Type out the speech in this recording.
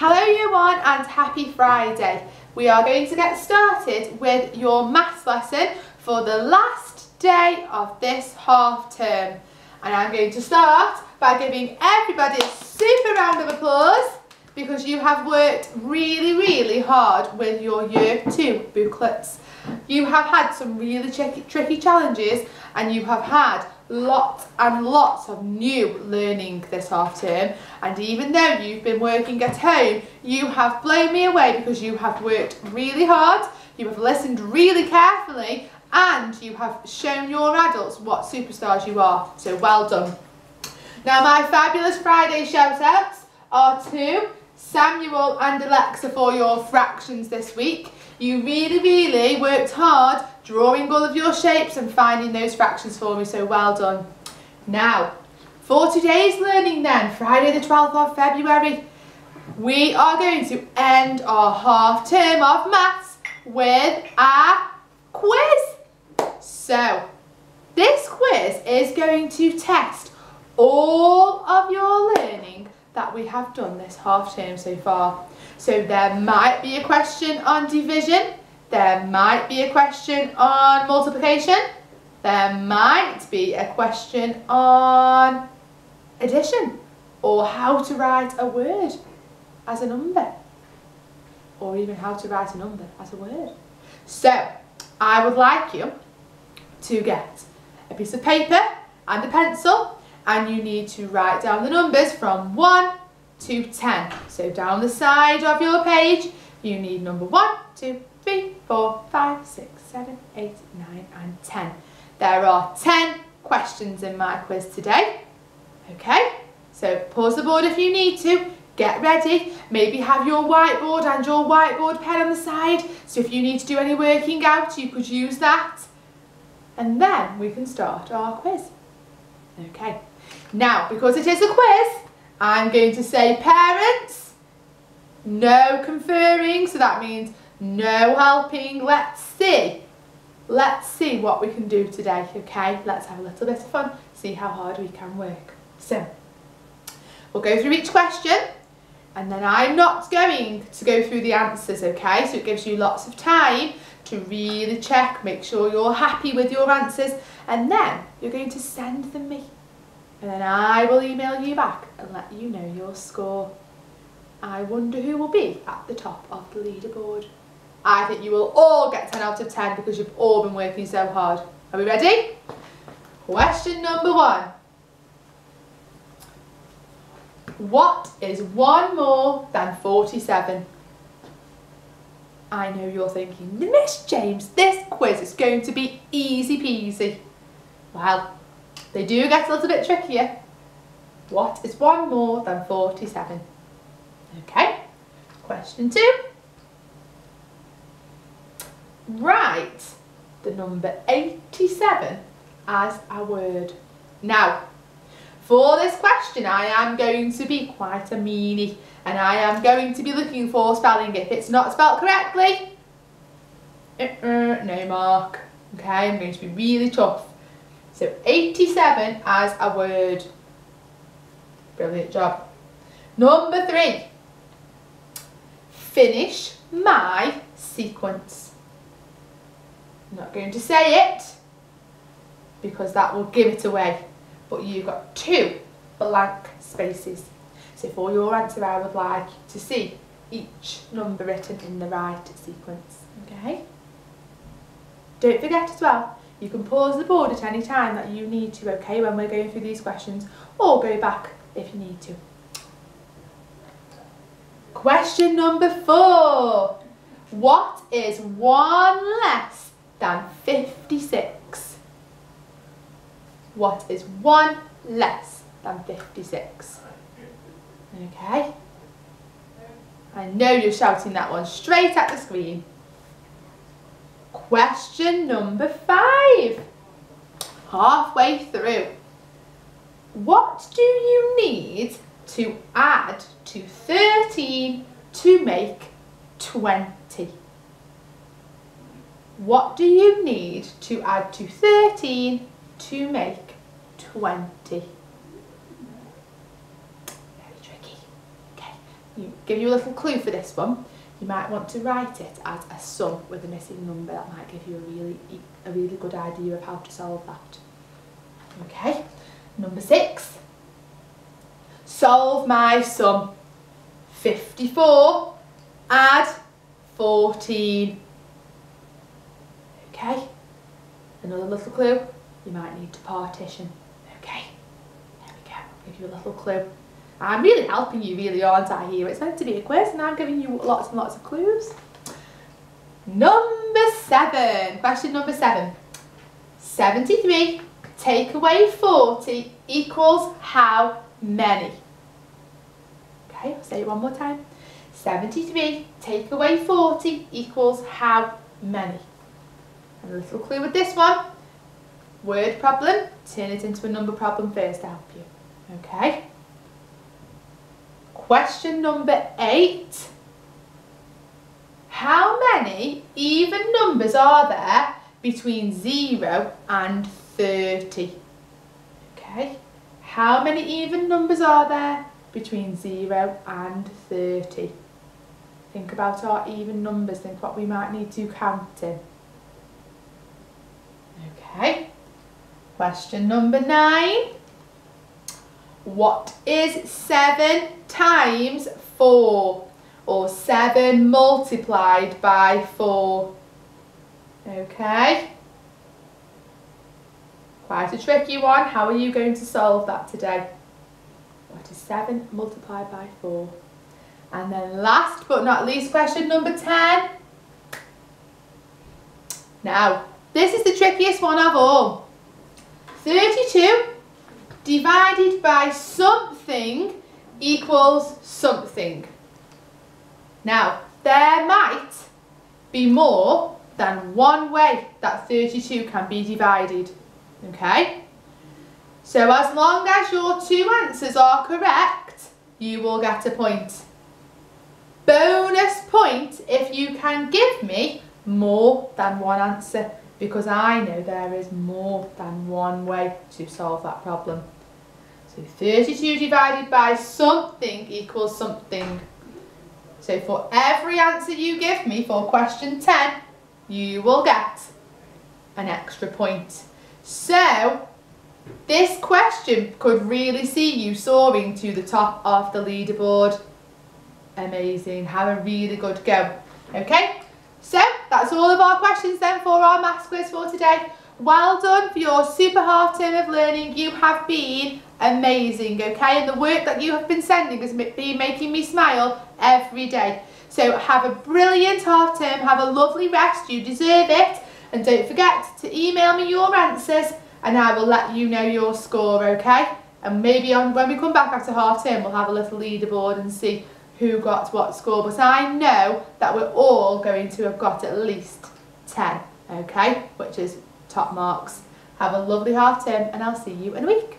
Hello year one and happy Friday. We are going to get started with your maths lesson for the last day of this half term. And I'm going to start by giving everybody a super round of applause because you have worked really, really hard with your year two booklets. You have had some really tricky, tricky challenges and you have had lots and lots of new learning this half term and even though you've been working at home you have blown me away because you have worked really hard you have listened really carefully and you have shown your adults what superstars you are. So well done. Now my fabulous Friday shout outs are to Samuel and Alexa for your fractions this week you really, really worked hard drawing all of your shapes and finding those fractions for me, so well done. Now, for today's learning then, Friday the 12th of February, we are going to end our half term of maths with a quiz. So, this quiz is going to test all of your learning that we have done this half term so far. So there might be a question on division, there might be a question on multiplication, there might be a question on addition, or how to write a word as a number, or even how to write a number as a word. So I would like you to get a piece of paper and a pencil and you need to write down the numbers from 1 to 10. So down the side of your page, you need number 1, 2, 3, 4, 5, 6, 7, 8, 9 and 10. There are 10 questions in my quiz today. Okay, so pause the board if you need to. Get ready. Maybe have your whiteboard and your whiteboard pen on the side. So if you need to do any working out, you could use that. And then we can start our quiz. Okay, now because it is a quiz, I'm going to say parents, no conferring, so that means no helping. Let's see. Let's see what we can do today, okay? Let's have a little bit of fun, see how hard we can work. So, we'll go through each question, and then I'm not going to go through the answers, okay? So it gives you lots of time to really check, make sure you're happy with your answers, and then you're going to send them me and then I will email you back and let you know your score. I wonder who will be at the top of the leaderboard. I think you will all get 10 out of 10 because you've all been working so hard. Are we ready? Question number one. What is one more than 47? I know you're thinking, Miss James, this quiz is going to be easy peasy. Well, they do get a little bit trickier. What is one more than 47? Okay, question two. Write the number 87 as a word. Now, for this question, I am going to be quite a meanie and I am going to be looking for spelling. If it's not spelled correctly, uh -uh, no mark. Okay, I'm going to be really tough. So 87 as a word. Brilliant job. Number three. Finish my sequence. I'm not going to say it because that will give it away. But you've got two blank spaces. So for your answer, I would like to see each number written in the right sequence. Okay? Don't forget as well, you can pause the board at any time that you need to, okay, when we're going through these questions, or go back if you need to. Question number four. What is one less than 56? What is one less than 56? Okay. I know you're shouting that one straight at the screen. Question number five. Halfway through. What do you need to add to 13 to make 20? What do you need to add to 13 to make 20? Very tricky. Okay, give you a little clue for this one. You might want to write it as a sum with a missing number. That might give you a really, a really good idea of how to solve that. Okay, number six. Solve my sum. 54, add 14. Okay, another little clue. You might need to partition. Okay, there we go. Give you a little clue. I'm really helping you really, aren't I, here? It's meant to be a quiz and I'm giving you lots and lots of clues. Number seven, question number seven. 73 take away 40 equals how many? Okay, I'll say it one more time. 73 take away 40 equals how many? And a little clue with this one. Word problem, turn it into a number problem first to help you. Okay? Question number eight. How many even numbers are there between 0 and 30? Okay, how many even numbers are there between 0 and 30? Think about our even numbers, think what we might need to count in. Okay, question number 9. What is 7 times 4? Or 7 multiplied by 4? Okay. Quite a tricky one. How are you going to solve that today? What is 7 multiplied by 4? And then last but not least, question number 10. Now, this is the trickiest one of all. 32 divided by something equals something. Now, there might be more than one way that 32 can be divided, okay? So as long as your two answers are correct, you will get a point. Bonus point if you can give me more than one answer because I know there is more than one way to solve that problem. So 32 divided by something equals something. So for every answer you give me for question 10, you will get an extra point. So this question could really see you soaring to the top of the leaderboard. Amazing, have a really good go. Okay, so that's all of our questions then for our maths quiz for today. Well done for your super half term of learning. You have been amazing, okay? And the work that you have been sending has been making me smile every day. So have a brilliant half term, have a lovely rest, you deserve it. And don't forget to email me your answers and I will let you know your score, okay? And maybe on, when we come back after half term, we'll have a little leaderboard and see who got what score. But I know that we're all going to have got at least 10, okay? Which is top marks. Have a lovely half term and I'll see you in a week.